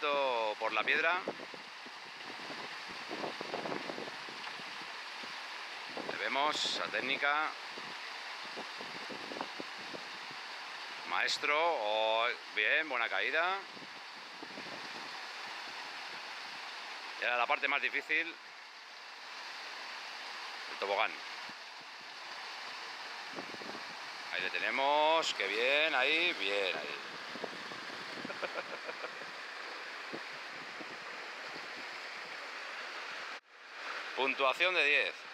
por la piedra. Le vemos la técnica. Maestro, bien, buena caída. Era la parte más difícil. El tobogán. Ahí le tenemos, que bien, ahí, bien, ahí. Puntuación de 10.